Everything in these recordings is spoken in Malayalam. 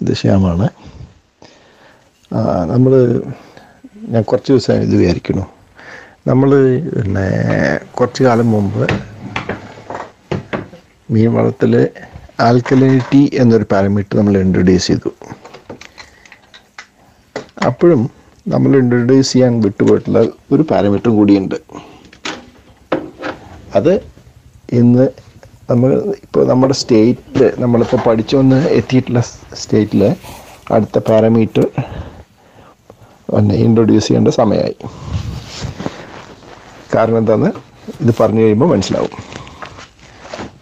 ഇത് നമ്മൾ ഞാൻ കുറച്ച് ദിവസം ഇത് വിചാരിക്കുന്നു. നമ്മൾ പിന്നെ കുറച്ച് കാലം മുമ്പ് മീൻ വളത്തിൽ ആൽക്കലിനിറ്റി എന്നൊരു പാരമീറ്റർ നമ്മൾ ഇൻട്രൊഡ്യൂസ് ചെയ്തു. അപ്പോഴും നമ്മൾ ഇൻട്രൊഡ്യൂസ് ചെയ്യാൻ വിട്ടുപോയിട്ടുള്ള ഒരു പാരമീറ്റർ കൂടിയുണ്ട്. അത് ഇന്ന് നമ്മൾ ഇപ്പോൾ നമ്മുടെ സ്റ്റേറ്റിൽ നമ്മളിപ്പോൾ പഠിച്ചുവന്ന് എത്തിയിട്ടുള്ള സ്റ്റേറ്റിൽ അടുത്ത പാരാമീറ്റർ പിന്നെ ഇൻട്രൊഡ്യൂസ് ചെയ്യേണ്ട സമയമായി. കാരണം എന്താന്ന് ഇത് പറഞ്ഞു കഴിയുമ്പോൾ മനസ്സിലാവും.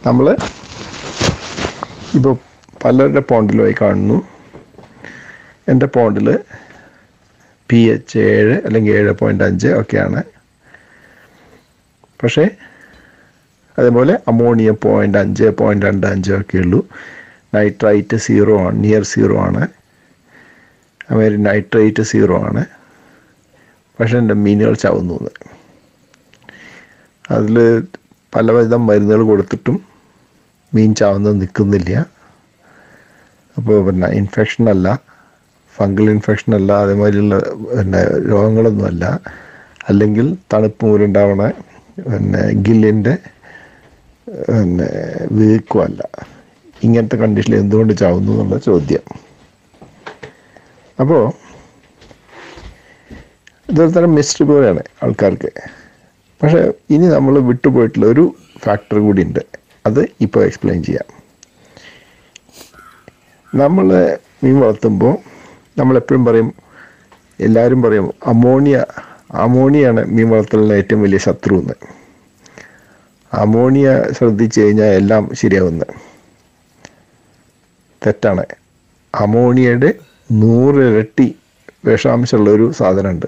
നമ്മൾ ഇപ്പോൾ പലരുടെ പോണ്ടിലുമായി കാണുന്നു. എന്റെ പോണ്ടിൽ പി എച്ച് ഏഴ് അല്ലെങ്കിൽ ഏഴ് പോയിന്റ് അഞ്ച് ഒക്കെയാണ്. പക്ഷേ അതേപോലെ അമോണിയ പോയിന്റ് അഞ്ച് പോയിന്റ് രണ്ട് അഞ്ച് ഒക്കെ ഉള്ളൂ. നൈട്രൈറ്റ് സീറോ ആണ് നിയർ സീറോ ആണ്. അതുമാതിരി നൈട്രേറ്റ് സീറോ ആണ്. പക്ഷേ എന്റെ മീനുകൾ ചാവുന്നു അതിൽ പലവിധം മരുന്നുകൾ കൊടുത്തിട്ടും മീൻ ചാവുന്ന നിൽക്കുന്നില്ല. അപ്പോൾ പിന്നെ ഇൻഫെക്ഷൻ അല്ല ഫംഗൽ ഇൻഫെക്ഷൻ അല്ല അതേമാതിരിയുള്ള പിന്നെ രോഗങ്ങളൊന്നുമല്ല. അല്ലെങ്കിൽ തണുപ്പ് മൂലമുണ്ടാവണ പിന്നെ ഗില്ലിന്റെ പിന്നെ വീക്കുമല്ല ഇങ്ങനത്തെ കണ്ടീഷനിൽ എന്തുകൊണ്ട് ചാവുന്നു എന്നുള്ള ചോദ്യം. അപ്പോൾ ഇതൊരു തരം മിസ്റ്ററി പോലെയാണ് ആൾക്കാർക്ക്. പക്ഷേ ഇനി നമ്മൾ വിട്ടുപോയിട്ടുള്ള ഒരു ഫാക്ടർ കൂടി ഉണ്ട്. അത് ഇപ്പോൾ എക്സ്പ്ലെയിൻ ചെയ്യാം. നമ്മൾ മീൻ വളർത്തുമ്പോൾ നമ്മളെപ്പോഴും പറയും എല്ലാവരും പറയും അമോണിയ അമോണിയാണ് മീൻ വളർത്തലിന് ഏറ്റവും വലിയ ശത്രു എന്ന് അമോണിയ ശ്രദ്ധിച്ചു കഴിഞ്ഞാൽ എല്ലാം ശരിയാവുന്നത് തെറ്റാണ്. അമോണിയയുടെ നൂറിരട്ടി വിഷാംശമുള്ള ഒരു സാധനമുണ്ട്.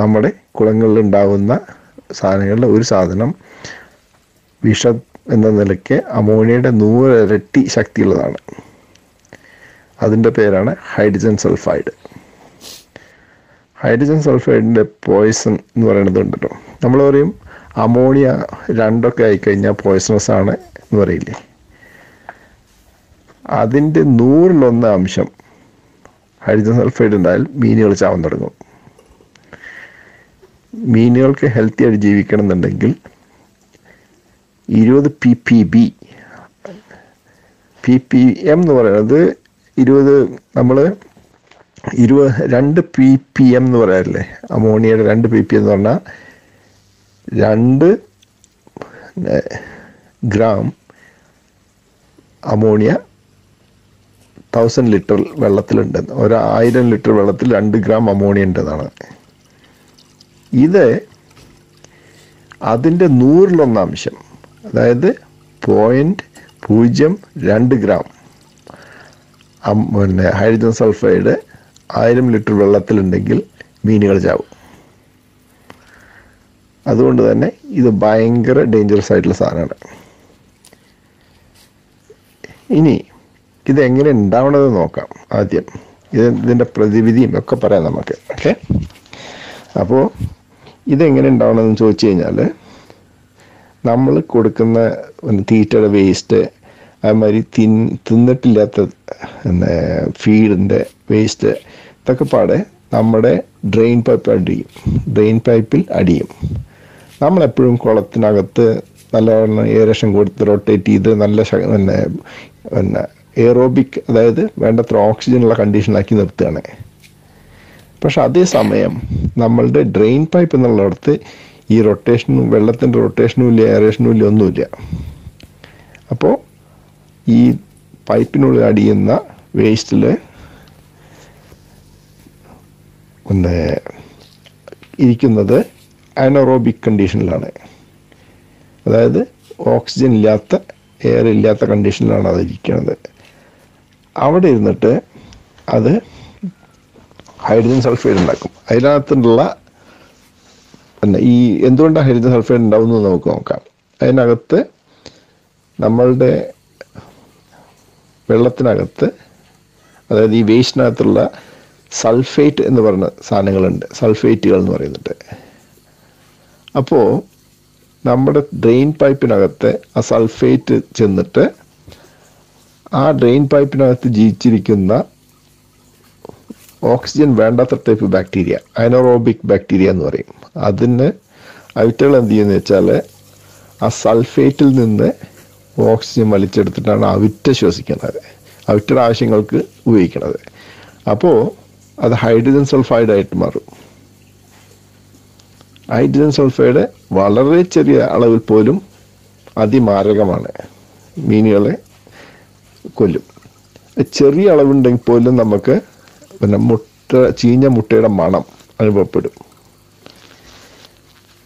നമ്മുടെ കുളങ്ങളിൽ ഉണ്ടാകുന്ന സാധനങ്ങളുടെ ഒരു സാധനം വിഷ എന്ന നിലയ്ക്ക് അമോണിയയുടെ നൂറിരട്ടി ശക്തിയുള്ളതാണ്. അതിന്റെ പേരാണ് ഹൈഡ്രജൻ സൾഫൈഡ്. ഹൈഡ്രജൻ സൾഫൈഡിന്റെ പോയിസൺ എന്ന് പറയുന്നത് ഉണ്ടല്ലോ. നമ്മൾ പറയും അമോണിയ രണ്ടൊക്കെ ആയിക്കഴിഞ്ഞാൽ പോയ്സണസ് ആണ് എന്ന് പറയില്ലേ? അതിന്റെ നൂറിലൊന്ന് അംശം ഹൈഡ്രജൻ സൾഫൈഡ് ഉണ്ടായാൽ മീനുകൾ ചാവാൻ തുടങ്ങും. മീനുകൾക്ക് ഹെൽത്തി ആയിട്ട് ജീവിക്കണം എന്നുണ്ടെങ്കിൽ ഇരുപത് P P B P P M എന്ന് പറയുന്നത് ഇരുപത് നമ്മൾ ഇരുപത് രണ്ട് പി പി എം എന്ന് പറയാറില്ലേ? അമോണിയയുടെ രണ്ട് പി പി എന്ന് പറഞ്ഞാൽ രണ്ട് ഗ്രാം അമോണിയ തൗസൻഡ് ലിറ്റർ വെള്ളത്തിലുണ്ട്. ഒരു ആയിരം ലിറ്റർ വെള്ളത്തിൽ രണ്ട് ഗ്രാം അമോണിയ ഉണ്ടെന്നാണ്. ഇത് അതിന്റെ നൂറിലൊന്നാംശം അതായത് പോയിന്റ് പൂജ്യം രണ്ട് ഗ്രാം. പിന്നെ ഹൈഡ്രജൻ സൾഫൈഡ് ആയിരം ലിറ്റർ വെള്ളത്തിലുണ്ടെങ്കിൽ മീനുകൾ ചാവും. അതുകൊണ്ട് തന്നെ ഇത് ഭയങ്കര ഡേഞ്ചറസ് ആയിട്ടുള്ള സാധനമാണ്. ഇനി ഇതെങ്ങനെ ഉണ്ടാവണത് നോക്കാം ആദ്യം. ഇത് ഇതിന്റെ പ്രതിവിധിയും ഒക്കെ പറയാം നമുക്ക്. ഓക്കെ അപ്പോൾ ഇതെങ്ങനെ ഉണ്ടാവണമെന്ന് ചോദിച്ചു കഴിഞ്ഞാൽ നമ്മൾ കൊടുക്കുന്ന തീറ്റയുടെ വേസ്റ്റ് അതുമാതിരി തിൻ തിന്നിട്ടില്ലാത്ത ഫീഡിന്റെ വേസ്റ്റ് ഇതൊക്കെ പാടെ നമ്മുടെ ഡ്രെയിൻ പൈപ്പ് അടിയും. ഡ്രെയിൻ പൈപ്പിൽ അടിയും. നമ്മളെപ്പോഴും കുളത്തിനകത്ത് നല്ലവണ്ണം എയറേഷൻ കൊടുത്ത് റൊട്ടേറ്റ് ചെയ്ത് നല്ല പിന്നെ പിന്നെ എയറോബിക് അതായത് വേണ്ടത്ര ഓക്സിജനുള്ള കണ്ടീഷനാക്കി നിർത്തുകയാണ്. പക്ഷെ അതേസമയം നമ്മളുടെ ഡ്രെയിൻ പൈപ്പ് എന്നുള്ളിടത്ത് ഈ റൊട്ടേഷനും വെള്ളത്തിന്റെ റൊട്ടേഷനും ഇല്ല എയറേഷനും ഇല്ല ഒന്നുമില്ല. അപ്പോൾ ഈ പൈപ്പിനുള്ളിൽ അടിയുന്ന വേസ്റ്റിൽ പിന്നെ ഇരിക്കുന്നത് അനറോബിക് കണ്ടീഷനിലാണ് അതായത് ഓക്സിജൻ ഇല്ലാത്ത എയർ ഇല്ലാത്ത കണ്ടീഷനിലാണ് അത് ഇരിക്കുന്നത് അവിടെ ഇരുന്നിട്ട് അത് ഹൈഡ്രജൻ സൾഫൈഡ് ഉണ്ടാക്കും. അതിനകത്തുള്ള പിന്നെ ഈ എന്തുകൊണ്ടാണ് ഹൈഡ്രജൻ സൾഫൈഡ് ഉണ്ടാവുന്നത് നമുക്ക് നോക്കാം. അതിനകത്ത് നമ്മളുടെ വെള്ളത്തിനകത്ത് അതായത് ഈ വേസ്റ്റിനകത്തുള്ള സൾഫേറ്റ് എന്ന് പറയുന്ന സാധനങ്ങളുണ്ട്. സൾഫേറ്റുകൾ എന്ന് പറയുന്നുണ്ട്. അപ്പോൾ നമ്മുടെ ഡ്രെയിൻ പൈപ്പിനകത്തെ ആ സൾഫേറ്റ് ചെന്നിട്ട് ആ ഡ്രെയിൻ പൈപ്പിനകത്ത് ജീവിച്ചിരിക്കുന്ന ഓക്സിജൻ വേണ്ടാത്ത ടൈപ്പ് ബാക്ടീരിയ അനോറോബിക് ബാക്ടീരിയ എന്ന് പറയും. അതിന് അവറ്റകൾ എന്ത് ചെയ്യുന്നത് വെച്ചാൽ ആ സൾഫേറ്റിൽ നിന്ന് ഓക്സിജൻ വലിച്ചെടുത്തിട്ടാണ് അവിറ്റ ശ്വസിക്കുന്നത് അവിറ്റയുടെ ആവശ്യങ്ങൾക്ക് ഉപയോഗിക്കുന്നത്. അപ്പോൾ അത് ഹൈഡ്രജൻ സൾഫൈഡായിട്ട് മാറും. ഹൈഡ്രജൻ സൾഫൈഡ് വളരെ ചെറിയ അളവിൽ പോലും അതിമാരകമാണ്. മീനുകളെ കൊല്ലും. ചെറിയ അളവുണ്ടെങ്കിൽ പോലും നമുക്ക് പിന്നെ മുട്ട ചീഞ്ഞ മുട്ടയുടെ മണം അനുഭവപ്പെടും.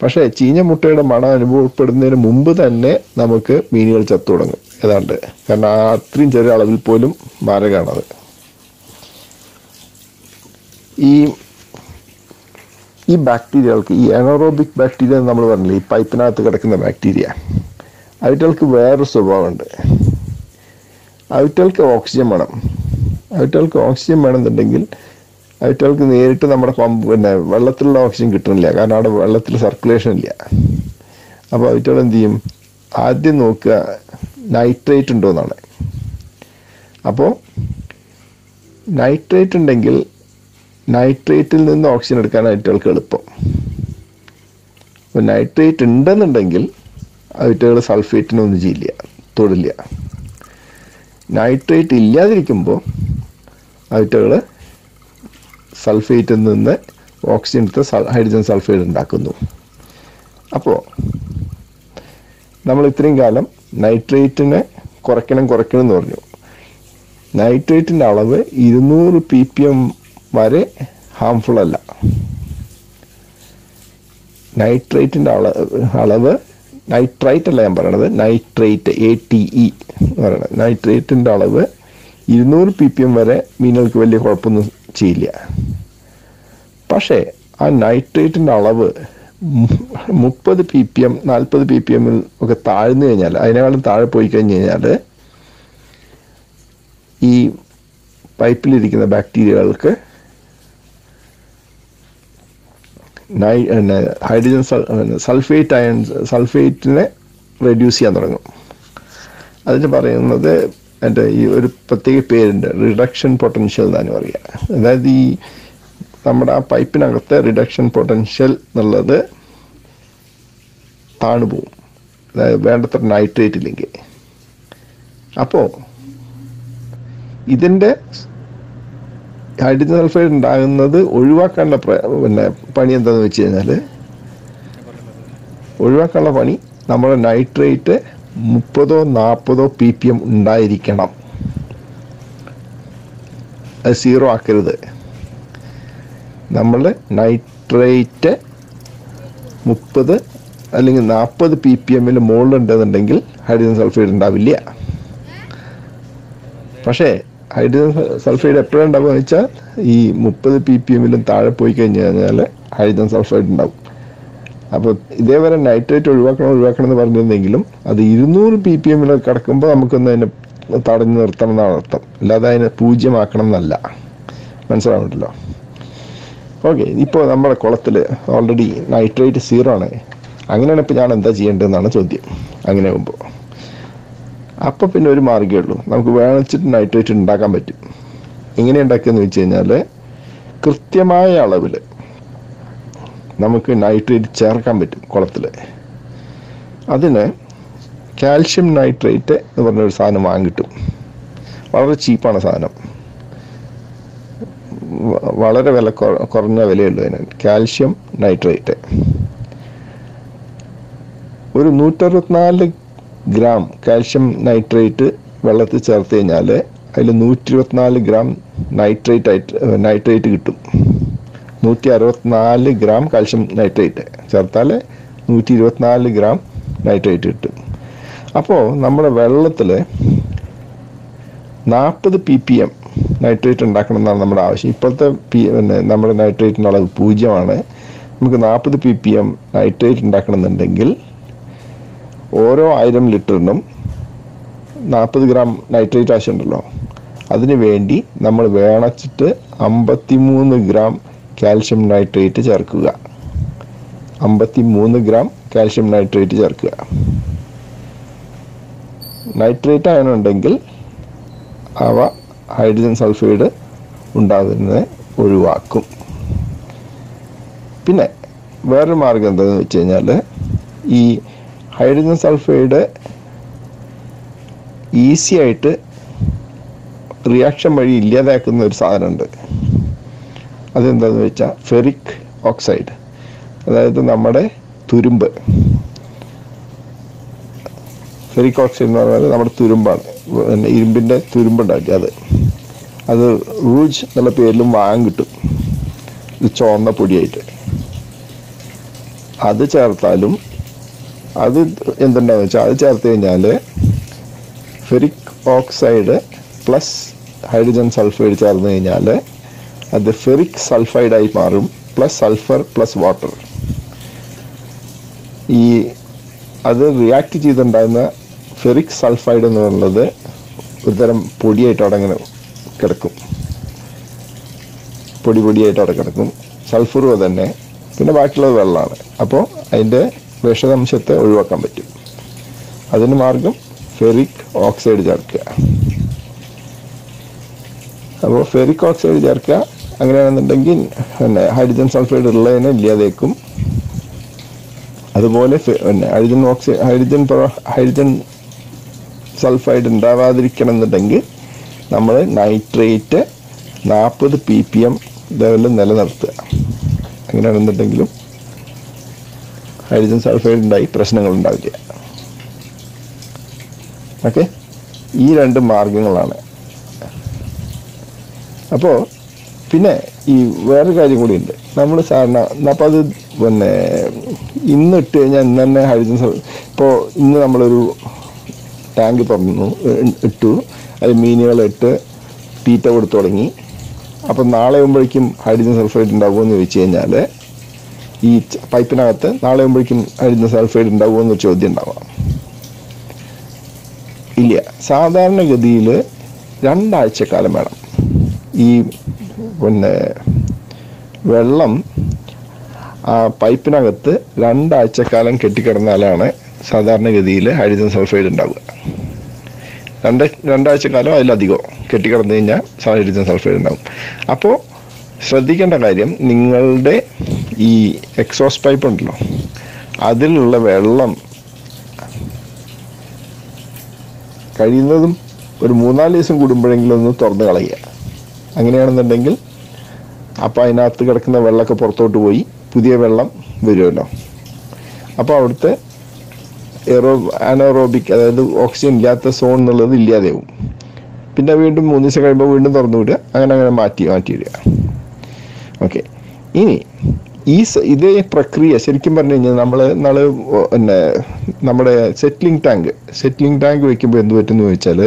പക്ഷേ ചീഞ്ഞ മുട്ടയുടെ മണം അനുഭവപ്പെടുന്നതിന് മുമ്പ് തന്നെ നമുക്ക് മീനുകൾ ചത്തു തുടങ്ങും. ഏതാണ്ട്. കാരണം അത്രയും ചെറിയ അളവിൽ പോലും മാരകമാണത്. ഈ ഈ ബാക്ടീരിയകൾക്ക് ഈ എനറോബിക് ബാക്ടീരിയ എന്ന് നമ്മൾ പറഞ്ഞില്ലേ ഈ പൈപ്പിനകത്ത് കിടക്കുന്ന ബാക്ടീരിയ അവറ്റകൾക്ക് വേറൊരു സ്വഭാവമുണ്ട്. അവറ്റകൾക്ക് ഓക്സിജൻ വേണം. അവറ്റകൾക്ക് ഓക്സിജൻ വേണമെന്നുണ്ടെങ്കിൽ അവറ്റകൾക്ക് നേരിട്ട് നമ്മുടെ പമ്പ് പിന്നെ വെള്ളത്തിലുള്ള ഓക്സിജൻ കിട്ടണില്ല. കാരണം അവിടെ വെള്ളത്തിൽ സർക്കുലേഷൻ ഇല്ല. അപ്പോൾ അവറ്റകൾ എന്ത് ചെയ്യും? ആദ്യം നോക്കുക നൈട്രേറ്റ് ഉണ്ടോ എന്നാണ്. അപ്പോൾ നൈട്രേറ്റ് ഉണ്ടെങ്കിൽ നൈട്രേറ്റിൽ നിന്ന് ഓക്സിജൻ എടുക്കാൻ അവറ്റകൾക്ക് എളുപ്പം. അപ്പോൾ നൈട്രേറ്റ് ഉണ്ടെന്നുണ്ടെങ്കിൽ അവറ്റകൾ സൾഫേറ്റിനൊന്നും ചെയ്യില്ല തൊടില്ല. നൈട്രേറ്റ് ഇല്ലാതിരിക്കുമ്പോൾ അവറ്റകൾ സൾഫേറ്റിൽ നിന്ന് ഓക്സിജൻ എടുത്ത് ഹൈഡ്രജൻ സൾഫൈഡ് ഉണ്ടാക്കുന്നു. അപ്പോൾ നമ്മൾ ഇത്രയും കാലം നൈട്രേറ്റിനെ കുറയ്ക്കണം കുറയ്ക്കണം എന്ന് പറഞ്ഞു. നൈട്രേറ്റിന്റെ അളവ് ഇരുന്നൂറ് പി പി എം വരെ ഹാംഫുൾ അല്ല. നൈട്രേറ്റിന്റെ അളവ് അളവ് നൈട്രൈറ്റ് അല്ല ഞാൻ പറയണത്. നൈട്രേറ്റ് എ ടി ഇ എന്ന് പറയുന്നത് നൈട്രേറ്റിന്റെ അളവ് ഇരുന്നൂറ് പി പി എം വരെ മീനുകൾക്ക് വലിയ കുഴപ്പമൊന്നും ചെയ്യില്ല. പക്ഷേ ആ നൈട്രേറ്റിന്റെ അളവ് മുപ്പത് പി പി എം നാൽപ്പത് പി പി എമ്മിൽ ഒക്കെ താഴ്ന്നു കഴിഞ്ഞാൽ അതിനേക്കാളും താഴെ പോയി കഴിഞ്ഞ് കഴിഞ്ഞാൽ ഈ പൈപ്പിലിരിക്കുന്ന ബാക്ടീരിയകൾക്ക് നൈ പിന്നെ ഹൈഡ്രജൻ സൾഫേറ്റ് അയൺ സൾഫേറ്റിനെ റെഡ്യൂസ് ചെയ്യാൻ തുടങ്ങും. അതിന് പറയുന്നത് എന്റെ ഈ ഒരു പ്രത്യേക പേരുണ്ട് റിഡക്ഷൻ പൊട്ടൻഷ്യൽ എന്നാണ് പറയുക. അതായത് ഈ നമ്മുടെ ആ പൈപ്പിനകത്തെ റിഡക്ഷൻ പൊട്ടൻഷ്യൽ എന്നുള്ളത് താണു പോവും. അതായത് വേണ്ടത്ര നൈട്രേറ്റ് ഇല്ലെങ്കിൽ. അപ്പോൾ ഇതിന്റെ ഹൈഡ്രജൻ സൾഫൈഡ് ഉണ്ടാകുന്നത് ഒഴിവാക്കാനുള്ള പിന്നെ പണി എന്താണെന്ന് വെച്ച് കഴിഞ്ഞാൽ ഒഴിവാക്കാനുള്ള പണി നമ്മുടെ നൈട്രേറ്റ് മുപ്പതോ നാൽപ്പതോ പി പി എം ഉണ്ടായിരിക്കണം. അത് സീറോ ആക്കരുത്. നമ്മൾ നൈട്രേറ്റ് മുപ്പത് അല്ലെങ്കിൽ നാൽപ്പത് പി പി എമ്മിൽ മുകളിലുണ്ടെന്നുണ്ടെങ്കിൽ ഹൈഡ്രജൻ സൾഫൈഡ് ഉണ്ടാവില്ല. പക്ഷേ ഹൈഡ്രജൻ സൾഫൈഡ് എപ്പോഴുണ്ടാവുക ഉണ്ടാവുക വെച്ചാൽ ഈ മുപ്പത് പി പി എമ്മിലും താഴെ പോയി കഴിഞ്ഞ് കഴിഞ്ഞാൽ ഹൈഡ്രജൻ സൾഫൈഡ് ഉണ്ടാവും. അപ്പോൾ ഇതേവരെ നൈട്രേറ്റ് ഒഴിവാക്കണം ഒഴിവാക്കണം എന്ന് പറഞ്ഞിരുന്നെങ്കിലും അത് ഇരുന്നൂറ് പി പി എമ്മിൽ കിടക്കുമ്പോൾ നമുക്കൊന്ന് അതിനെ തടഞ്ഞു നിർത്തണം എന്നാണ് അർത്ഥം. അല്ലാതെ അതിനെ പൂജ്യമാക്കണം എന്നല്ല. മനസ്സിലാവുന്നുണ്ടല്ലോ? ഓക്കെ ഇപ്പോൾ നമ്മുടെ കുളത്തിൽ ഓൾറെഡി നൈട്രേറ്റ് സീറോ ആണ്. അങ്ങനെയാണ് ഇപ്പോൾ ഞാൻ എന്താ ചെയ്യേണ്ടതെന്നാണ് ചോദ്യം. അങ്ങനെ ആകുമ്പോൾ അപ്പോൾ പിന്നെ ഒരു മാർഗമേ ഉള്ളൂ. നമുക്ക് വേണിച്ചിട്ട് നൈട്രേറ്റ് ഉണ്ടാക്കാൻ പറ്റും. എങ്ങനെ ഉണ്ടാക്കിയെന്ന് വെച്ച് കഴിഞ്ഞാൽ കൃത്യമായ അളവിൽ നമുക്ക് നൈട്രേറ്റ് ചേർക്കാൻ പറ്റും കുളത്തിൽ അതിന് കാൽഷ്യം നൈട്രേറ്റ് എന്ന് പറഞ്ഞൊരു സാധനം വാങ്ങിട്ടും വളരെ ചീപ്പാണ് സാധനം. വളരെ വില കുറഞ്ഞ വിലയുള്ളൂ അതിന് കാൽഷ്യം നൈട്രേറ്റ് ഒരു നൂറ്ററുപത്തിനാല് ഗ്രാം കാൽഷ്യം നൈട്രേറ്റ് വെള്ളത്തിൽ ചേർത്ത് കഴിഞ്ഞാൽ അതിൽ നൂറ്റി ഇരുപത്തിനാല് ഗ്രാം നൈട്രേറ്റ് നൈട്രേറ്റ് കിട്ടും. നൂറ്റി അറുപത്തിനാല് ഗ്രാം കാൽഷ്യം നൈട്രേറ്റ്. ചേർത്താൽ നൂറ്റി ഇരുപത്തിനാല് ഗ്രാം നൈട്രേറ്റ് കിട്ടും. അപ്പോൾ നമ്മുടെ വെള്ളത്തിൽ നാൽപ്പത് പി പി എം നൈട്രേറ്റ് ഉണ്ടാക്കണം എന്നാണ് നമ്മുടെ ആവശ്യം. ഇപ്പോഴത്തെ പി പിന്നെ നമ്മുടെ നൈട്രേറ്റിന്റെ അളവ് പൂജ്യമാണ്. നമുക്ക് നാൽപ്പത് പി പി എം നൈട്രേറ്റ് ഉണ്ടാക്കണമെന്നുണ്ടെങ്കിൽ ഓരോ ആയിരം ലിറ്ററിനും നാൽപ്പത് ഗ്രാം നൈട്രേറ്റ് ആവശ്യമുണ്ടല്ലോ അതിന് വേണ്ടി നമ്മൾ വേണച്ചിട്ട് അമ്പത്തിമൂന്ന് ഗ്രാം കാൽഷ്യം നൈട്രേറ്റ് ചേർക്കുക. അമ്പത്തി മൂന്ന് ഗ്രാം കാൽഷ്യം നൈട്രേറ്റ് ചേർക്കുക. നൈട്രേറ്റ് ആയതുണ്ടെങ്കിൽ അവ ഹൈഡ്രജൻ സൾഫൈഡ് ഉണ്ടാകുന്നത് ഒഴിവാക്കും. പിന്നെ വേറൊരു മാർഗം എന്താണെന്ന് വെച്ച് കഴിഞ്ഞാൽ ഈ ഹൈഡ്രജൻ സൾഫൈഡ് ഈസി ആയിട്ട് റിയാക്ഷൻ വഴി ഇല്ലാതാക്കുന്ന ഒരു സാധനമുണ്ട്. അതെന്താണെന്ന് വെച്ചാൽ ഫെറിക് ഓക്സൈഡ് അതായത് നമ്മുടെ തുരുമ്പ്. ഫെറിക് ഓക്സൈഡ് എന്ന് പറഞ്ഞാൽ നമ്മുടെ തുരുമ്പാണ്. പിന്നെ ഇരുമ്പിന്റെ തുരുമ്പുണ്ടാക്കി അത്. അത് റൂജ് എന്നുള്ള പേരിലും വാങ്ങാൻ കിട്ടും. ഇത് ചുവന്ന പൊടിയായിട്ട്. അത് ചേർത്താലും അത് എന്തുണ്ടാന്ന് വെച്ചാൽ അത് ചേർത്ത് കഴിഞ്ഞാൽ ferric oxide plus hydrogen sulphide ചേർന്ന് കഴിഞ്ഞാൽ അത് ഫെറിക് സൾഫൈഡായി മാറും പ്ലസ് സൾഫർ പ്ലസ് വാട്ടർ. ഈ അത് റിയാക്ട് ചെയ്തുണ്ടാകുന്ന ഫെറിക് സൾഫൈഡ് എന്ന് പറയുന്നത് ഒരുതരം പൊടിയായിട്ട് അവിടെ കിടക്കും. പൊടി പൊടിയായിട്ട് അവിടെ കിടക്കും. സൾഫറും തന്നെ പിന്നെ ബാക്കിയുള്ളത് വെള്ളമാണ്. അപ്പോൾ അതിന്റെ വിഷാംശത്തെ ഒഴിവാക്കാൻ പറ്റും. അതിന് മാർഗം ഫെറിക് ഓക്സൈഡ് ചേർക്കുക. അപ്പോൾ ഫെറിക് ഓക്സൈഡ് ചേർക്കുക. അങ്ങനെയാണെന്നുണ്ടെങ്കിൽ പിന്നെ ഹൈഡ്രജൻ സൾഫൈഡ് ഉള്ളതിനെ ഇല്ലാതേക്കും. അതുപോലെ പിന്നെ hydrogen oxide hydrogen hydrogen sulphide ഉണ്ടാവാതിരിക്കണം എന്നുണ്ടെങ്കിൽ നമ്മൾ നൈട്രേറ്റ് നാൽപ്പത് പി പി എം ലെവലിൽ നിലനിർത്തുക. അങ്ങനെയാണെന്നുണ്ടെങ്കിലും ഹൈഡ്രജൻ സൾഫൈഡ് ഉണ്ടായി പ്രശ്നങ്ങൾ ഉണ്ടാവില്ല. ഓക്കെ ഈ രണ്ട് മാർഗങ്ങളാണ് അപ്പോൾ പിന്നെ ഈ വേറൊരു കാര്യം കൂടിയുണ്ട് നമ്മൾ സാധാരണ അപ്പോൾ അത് പിന്നെ ഇന്ന് ഇട്ട് കഴിഞ്ഞാൽ ഇന്ന് തന്നെ ഹൈഡ്രജൻ ഇപ്പോൾ ഇന്ന് നമ്മളൊരു ടാങ്ക് തുറന്നു ഇട്ടു. അതിൽ മീനുകളിട്ട് തീറ്റ കൊടുത്തു തുടങ്ങി. അപ്പം നാളെ ആകുമ്പോഴേക്കും ഹൈഡ്രജൻ സൾഫൈഡ് ഉണ്ടാകുമെന്ന് ചോദിച്ചു കഴിഞ്ഞാൽ ഈ പൈപ്പിനകത്ത് നാളെ ആകുമ്പോഴേക്കും ഹൈഡ്രജൻ സൾഫൈഡ് ഉണ്ടാവുമോ എന്നൊരു ചോദ്യം ഉണ്ടാവാം. ഇല്ല. സാധാരണഗതിയിൽ രണ്ടാഴ്ച കാലം വേണം. ഈ പിന്നെ വെള്ളം ആ പൈപ്പിനകത്ത് രണ്ടാഴ്ചക്കാലം കെട്ടിക്കിടന്നാലാണ് സാധാരണഗതിയിൽ ഹൈഡ്രജൻ സൾഫൈഡ് ഉണ്ടാവുക. രണ്ട് രണ്ടാഴ്ചക്കാലം അതിലധികം കെട്ടിക്കിടന്നു കഴിഞ്ഞാൽ ഹൈഡ്രജൻ സൾഫൈഡ് ഉണ്ടാവും. അപ്പോൾ ശ്രദ്ധിക്കേണ്ട കാര്യം നിങ്ങളുടെ ഈ എക്സോസ് പൈപ്പ് ഉണ്ടല്ലോ അതിലുള്ള വെള്ളം കഴിയുന്നതും ഒരു മൂന്നാൽ ദിവസം കൂടുമ്പോഴെങ്കിലും ഒന്ന് തുറന്ന് കളയുക. അങ്ങനെയാണെന്നുണ്ടെങ്കിൽ അപ്പോൾ അതിനകത്ത് കിടക്കുന്ന വെള്ളമൊക്കെ പുറത്തോട്ട് പോയി പുതിയ വെള്ളം വരുമല്ലോ. അപ്പോൾ അവിടുത്തെ എറോ അനോറോബിക് അതായത് ഓക്സിജൻ ഇല്ലാത്ത സോൺ എന്നുള്ളത് ഇല്ലാതെയാവും പിന്നെ വീണ്ടും മൂന്ന് ദിവസം കഴിയുമ്പോൾ വീണ്ടും തുറന്നു വിടുക അങ്ങനെ അങ്ങനെ മാറ്റി മാറ്റി ഇടുക. ഓക്കെ ഇനി ഈ ഇതേ പ്രക്രിയ ശരിക്കും പറഞ്ഞു കഴിഞ്ഞാൽ നമ്മൾ നാളെ പിന്നെ നമ്മുടെ സെറ്റിലിംഗ് ടാങ്ക് സെറ്റിലിംഗ് ടാങ്ക് വെക്കുമ്പോൾ എന്ത് പറ്റുമെന്ന് ചോദിച്ചാൽ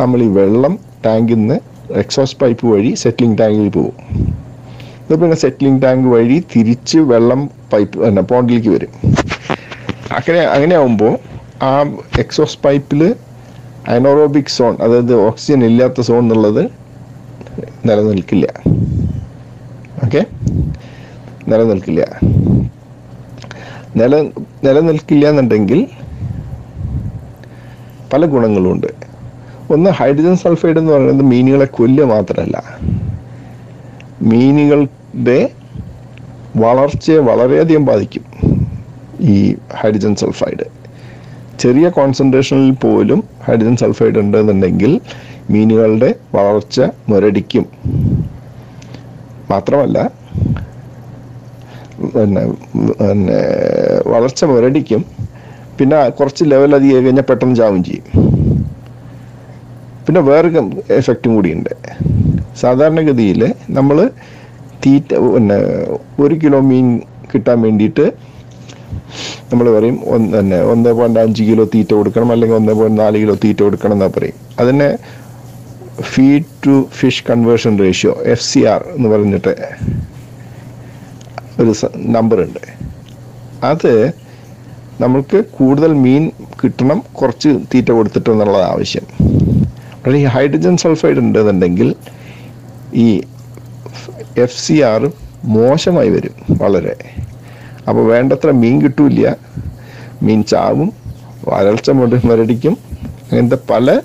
നമ്മൾ ഈ വെള്ളം ടാങ്കിൽ നിന്ന് എക്സോസ് പൈപ്പ് വഴി സെറ്റിലിംഗ് ടാങ്കിൽ പോകും. ഇത് പിന്നെ സെറ്റിലിംഗ് ടാങ്ക് വഴി തിരിച്ച് വെള്ളം പൈപ്പ് പിന്നെ പോണ്ടിലേക്ക് വരും. അങ്ങനെ അങ്ങനെ ആകുമ്പോൾ ആ എക്സോസ് പൈപ്പിൽ അനോറോബിക് സോൺ അതായത് ഓക്സിജൻ ഇല്ലാത്ത സോൺ എന്നുള്ളത് നിലനിൽക്കില്ല. ഓക്കെ നിലനിൽക്കില്ല. നില നിലനിൽക്കില്ല എന്നുണ്ടെങ്കിൽ പല ഗുണങ്ങളുമുണ്ട് ഒന്ന് ഹൈഡ്രജൻ സൾഫൈഡ് എന്ന് പറയുന്നത് മീനുകളെ കൊല്ലുക മാത്രമല്ല. മീനുകളുടെ വളർച്ചയെ വളരെയധികം ബാധിക്കും ഈ ഹൈഡ്രജൻ സൾഫൈഡ്. ചെറിയ കോൺസെൻട്രേഷനിൽ പോലും ഹൈഡ്രജൻ സൾഫൈഡ് ഉണ്ടെന്നുണ്ടെങ്കിൽ മീനുകളുടെ വളർച്ച മുരടിക്കും. മാത്രമല്ല പിന്നെ പിന്നെ വളർച്ച മുരടിക്കും പിന്നെ കുറച്ച് ലെവൽ അധികം കഴിഞ്ഞാൽ പെട്ടെന്ന് ചാവും ചെയ്യും. പിന്നെ വേറൊരു എഫക്റ്റും കൂടിയുണ്ട്. സാധാരണഗതിയിൽ നമ്മൾ തീറ്റ പിന്നെ ഒരു കിലോ മീൻ കിട്ടാൻ വേണ്ടിയിട്ട് നമ്മൾ പറയും ഒന്ന് തന്നെ ഒന്ന് പോയിന്റ് അഞ്ച് കിലോ തീറ്റ കൊടുക്കണം അല്ലെങ്കിൽ ഒന്ന് പോയിന്റ് നാല് കിലോ തീറ്റ കൊടുക്കണം എന്നാ പറയും. അതിനെ feed to fish conversion ratio F C R എന്ന് പറഞ്ഞിട്ട് ഒരു നമ്പർ ഉണ്ട് അത് നമ്മൾക്ക് കൂടുതൽ മീൻ കിട്ടണം കുറച്ച് തീറ്റ കൊടുത്തിട്ട് എന്നുള്ളത് ആവശ്യം. പക്ഷേ ഈ ഹൈഡ്രജൻ സൾഫൈഡ് ഉണ്ടെന്നുണ്ടെങ്കിൽ ഈ എഫ് സി ആർ മോശമായി വരും വളരെ. അപ്പോൾ വേണ്ടത്ര മീൻ കിട്ടൂല മീൻ ചാവും വരൾച്ച മുരടിക്കും അങ്ങനത്തെ പല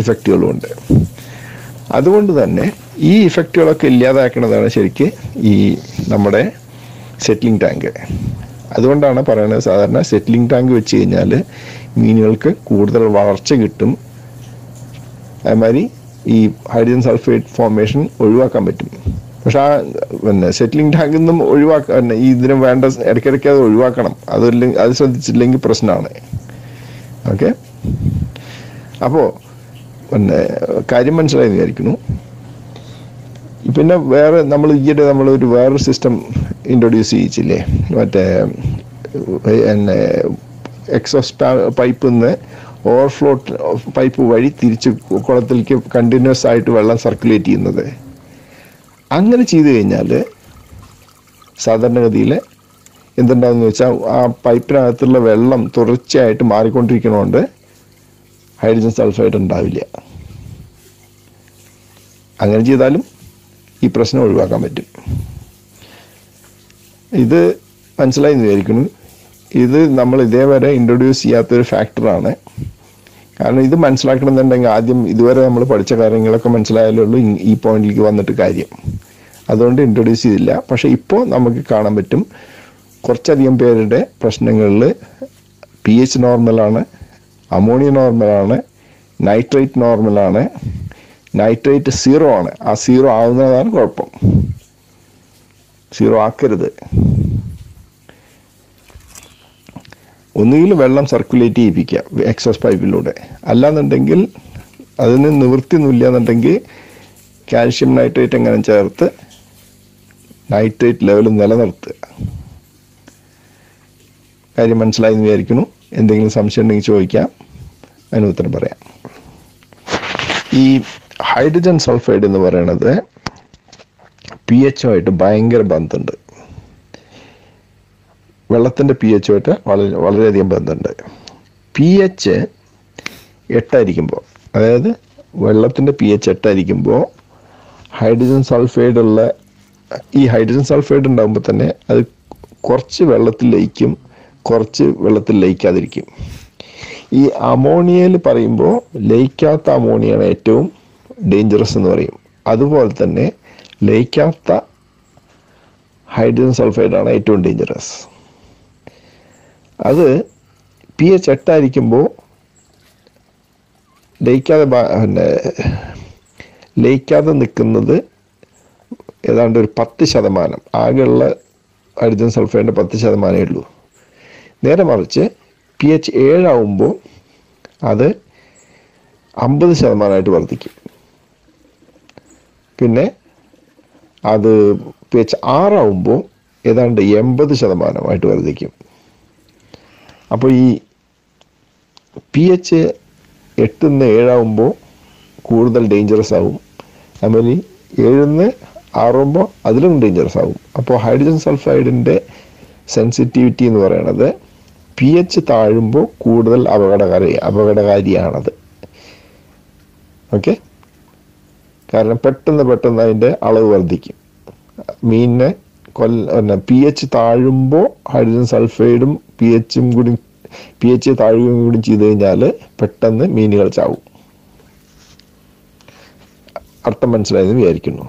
ഇഫക്റ്റുകളും ഉണ്ട്. അതുകൊണ്ട് തന്നെ ഈ ഇഫക്റ്റുകളൊക്കെ ഇല്ലാതാക്കുന്നതാണ് ശരിക്ക് ഈ നമ്മുടെ സെറ്റിലിംഗ് ടാങ്ക്. അതുകൊണ്ടാണ് പറയുന്നത് സാധാരണ സെറ്റിലിംഗ് ടാങ്ക് വെച്ച് കഴിഞ്ഞാൽ മീനുകൾക്ക് കൂടുതൽ വളർച്ച കിട്ടും. അതുമാതിരി ഈ ഹൈഡ്രജൻ സൾഫേറ്റ് ഫോർമേഷൻ ഒഴിവാക്കാൻ പറ്റും. പക്ഷെ ആ പിന്നെ സെറ്റിലിംഗ് ടാങ്കിൽ നിന്നും ഒഴിവാക്കാൻ ഈ ഇതിന് വേണ്ട ഇടയ്ക്കിടയ്ക്ക് അത് ഒഴിവാക്കണം. അതല്ലെങ്കിൽ അത് ശ്രദ്ധിച്ചില്ലെങ്കിൽ പ്രശ്നമാണ്. ഓക്കെ? അപ്പോൾ പിന്നെ കാര്യം മനസ്സിലായി വിചാരിക്കുന്നു. പിന്നെ വേറെ നമ്മൾ ഈയിടെ നമ്മൾ ഒരു വേറൊരു സിസ്റ്റം ഇൻട്രൊഡ്യൂസ് ചെയ്യിച്ചില്ലേ? മറ്റേ എന്നെ എക്സോസ്റ്റ് പൈപ്പിൽ നിന്ന് ഓവർഫ്ലോ പൈപ്പ് വഴി തിരിച്ച് കുളത്തിലേക്ക് കണ്ടിന്യൂസ് ആയിട്ട് വെള്ളം സർക്കുലേറ്റ് ചെയ്യുന്നത്. അങ്ങനെ ചെയ്തു കഴിഞ്ഞാൽ സാധാരണഗതിയിൽ എന്തുണ്ടാകുന്ന വെച്ചാൽ ആ പൈപ്പിനകത്തുള്ള വെള്ളം തുടർച്ചയായിട്ട് മാറിക്കൊണ്ടിരിക്കണോണ്ട് ഹൈഡ്രജൻ സൾഫൈഡ് ഉണ്ടാവില്ല. അങ്ങനെ ചെയ്താലും ഈ പ്രശ്നം ഒഴിവാക്കാൻ പറ്റും. ഇത് മനസ്സിലായി വിചാരിക്കുന്നു. ഇത് നമ്മൾ ഇതേവരെ ഇൻട്രൊഡ്യൂസ് ചെയ്യാത്തൊരു ഫാക്ടറാണ് കാരണം ഇത് മനസ്സിലാക്കണമെന്നുണ്ടെങ്കിൽ ആദ്യം ഇതുവരെ നമ്മൾ പഠിച്ച കാര്യങ്ങളൊക്കെ മനസ്സിലായാലേ ഉള്ളൂ ഈ പോയിന്റിലേക്ക് വന്നിട്ട് കാര്യം. അതുകൊണ്ട് ഇൻട്രൊഡ്യൂസ് ചെയ്തില്ല. പക്ഷേ ഇപ്പോൾ നമുക്ക് കാണാൻ പറ്റും കുറച്ചധികം പേരുടെ പ്രശ്നങ്ങളിൽ പി എച്ച് നോർമലാണ് അമോണിയ നോർമലാണ് നൈട്രേറ്റ് നോർമലാണ് നൈട്രേറ്റ് സീറോ ആണ്. ആ സീറോ ആവുന്നതാണ് കുഴപ്പം. സീറോ ആക്കരുത്. ഒന്നുകിൽ വെള്ളം സർക്കുലേറ്റ് ചെയ്യിപ്പിക്കുക എക്സോസ് പൈപ്പിലൂടെ അല്ലാന്നുണ്ടെങ്കിൽ അതിന് നിവൃത്തിയൊന്നുമില്ല എന്നുണ്ടെങ്കിൽ കാൽഷ്യം നൈട്രേറ്റ് എങ്ങനെ ചേർത്ത്? നൈട്രേറ്റ് ലെവൽ നിലനിർത്തുക. കാര്യം മനസ്സിലായി എന്ന് വിചാരിക്കുന്നു. എന്തെങ്കിലും സംശയം ഉണ്ടെങ്കിൽ ചോദിക്കാം. അതിന് ഉത്തരം പറയാം. ഈ ഹൈഡ്രജൻ സൾഫൈഡ് എന്ന് പറയുന്നത് പി എച്ച് ആയിട്ട് ഭയങ്കര ബന്ധമുണ്ട്. വെള്ളത്തിന്റെ പി എച്ച് ആയിട്ട് വളരെ വളരെയധികം ബന്ധമുണ്ട്. പി എച്ച് എട്ടായിരിക്കുമ്പോൾ അതായത് വെള്ളത്തിന്റെ പി എച്ച് എട്ടായിരിക്കുമ്പോൾ ഹൈഡ്രജൻ സൾഫൈഡ് ഉള്ള ഈ ഹൈഡ്രജൻ സൾഫൈഡ് ഉണ്ടാകുമ്പോൾ തന്നെ അത് കുറച്ച് വെള്ളത്തിൽ ലയിക്കും കുറച്ച് വെള്ളത്തിൽ ലയിക്കാതിരിക്കും. ഈ അമോണിയയിൽ പറയുമ്പോൾ ലയിക്കാത്ത അമോണിയാണ് ഏറ്റവും ഡേഞ്ചറസ് എന്ന് പറയും. അതുപോലെ തന്നെ ലയിക്കാത്ത ഹൈഡ്രജൻ സൾഫൈഡാണ് ഏറ്റവും ഡേഞ്ചറസ് അത് പി എച്ച് എട്ടായിരിക്കുമ്പോൾ ലയിക്കാതെ പിന്നെ ലയിക്കാതെ നിൽക്കുന്നത് ഏതാണ്ട് ഒരു പത്ത് ശതമാനം. ആകെയുള്ള ഹൈഡ്രജൻ സൾഫൈഡിന്റെ പത്ത് ശതമാനമേ ഉള്ളൂ. നേരെ മറിച്ച് പി എച്ച് ഏഴാവുമ്പോൾ അത് അമ്പത് ശതമാനമായിട്ട് വർദ്ധിക്കും. പിന്നെ അത് പി എച്ച് ആറാവുമ്പോൾ ഏതാണ്ട് എൺപത് ശതമാനമായിട്ട് വർദ്ധിക്കും. അപ്പോൾ ഈ പി എച്ച് എട്ടിൽ നിന്ന് ഏഴാവുമ്പോൾ കൂടുതൽ ഡേഞ്ചറസ് ആവും. അതുപോലെ ഏഴിന്ന് ആറുമ്പോൾ അതിലും ഡേഞ്ചറസ് ആവും. അപ്പോൾ ഹൈഡ്രജൻ സൾഫൈഡിന്റെ സെൻസിറ്റിവിറ്റി എന്ന് പറയുന്നത് പി എച്ച് താഴുമ്പോൾ കൂടുതൽ അപകടകാരി അപകടകാരിയാണത്. ഓക്കെ കാരണം പെട്ടെന്ന് പെട്ടെന്ന് അതിന്റെ അളവ് വർദ്ധിക്കും. മീനിനെ കൊല്ല പി എച്ച് താഴുമ്പോൾ ഹൈഡ്രജൻ സൾഫൈഡും പി എച്ചും കൂടി പി എച്ച് താഴുകയും കൂടി ചെയ്ത് കഴിഞ്ഞാൽ പെട്ടെന്ന് മീനുകൾ ചാവും. അർത്ഥം മനസ്സിലായെന്ന് വിചാരിക്കുന്നു.